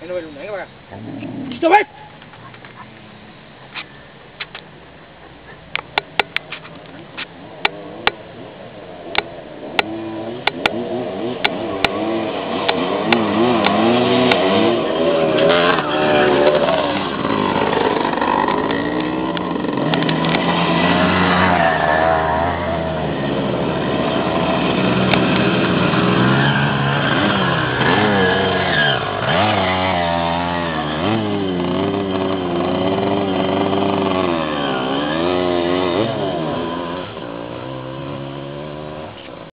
Ahí lo ven, venga para acá. ¡Quito, ven!